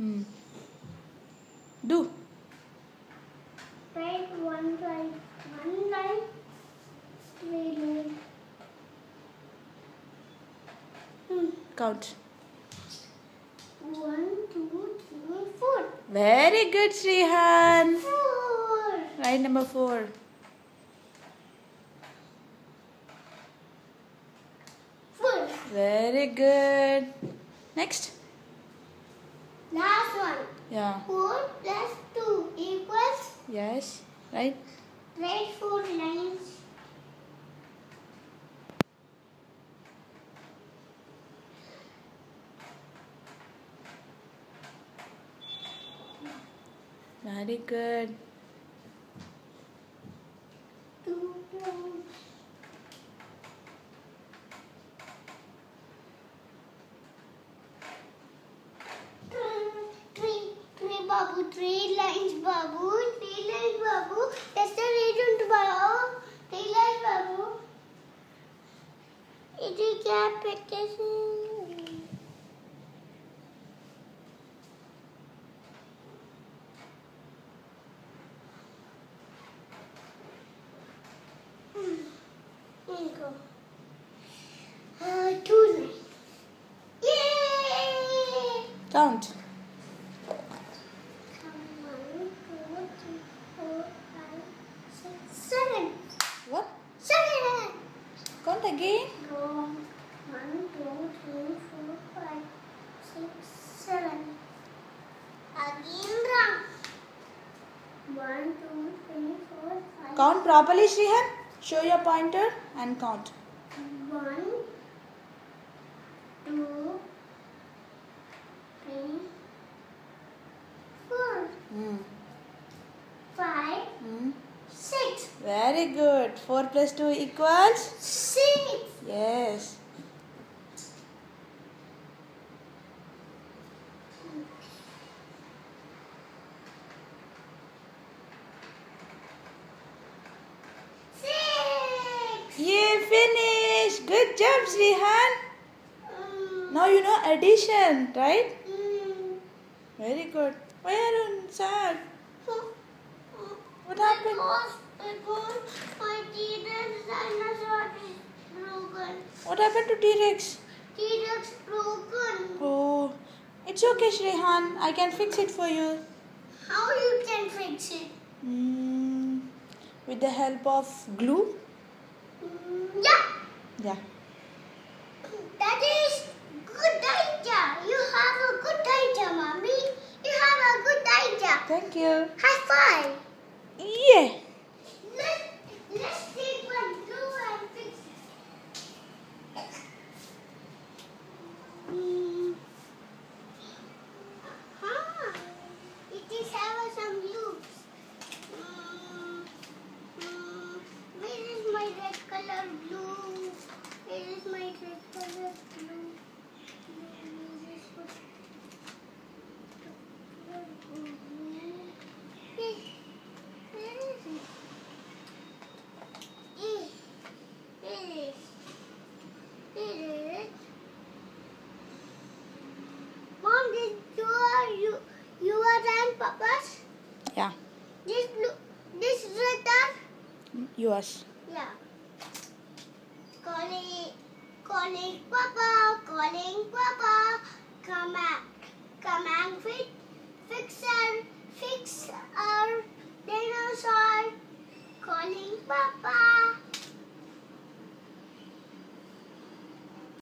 Hmm. Do. Write one line, one line, three line. Hmm. Count. One, two, three, four. Very good, Shrihan. Four. Line number four. Four. Very good. Next. Yeah. Four plus two equals Yes. Right. write four lines. Very good. Two three, three, Babu, three lines, Babu, three lines, Babu. That's the reason to Babu. Three lines, Babu. ఇది practicing. Hmm. There What? Seven! Count again. No. One, two, three, four, five, six, seven. Again wrong. One, two, three, four, five. Count properly, Shrihan. Show your pointer and count. One, two, three, four, Hmm. five, Hmm. six. Very good. 4 plus 2 equals? Six. Yes. Six. Yay, finish. Good job, Shrihan. Mm, Now you know addition, right? Very good. Why are you sad? What happened? Because, because my T-Rex dinosaur is broken. What happened to T-Rex? T-Rex broken. Oh, it's okay, Shrihan. I can fix it for you. How you can fix it? Mm, with the help of glue? Mm, yeah. Yeah. That is good idea. You have a good idea, mommy. You have a good idea. Thank you. High five. Yeah. Let, let's take one glue and fix it. Mm. Ah, it is have some loops. Mm, mm, where is my red color glue? Where is my red color glue? Where is this one? Yes. Where is it? It is. It is. Mom, your you yours and Papa's. Yeah. This blue, this red Yours. yeah. Calling, calling Papa, calling Papa. Come and come and fix, fix our, fix our dinosaur. Calling Papa.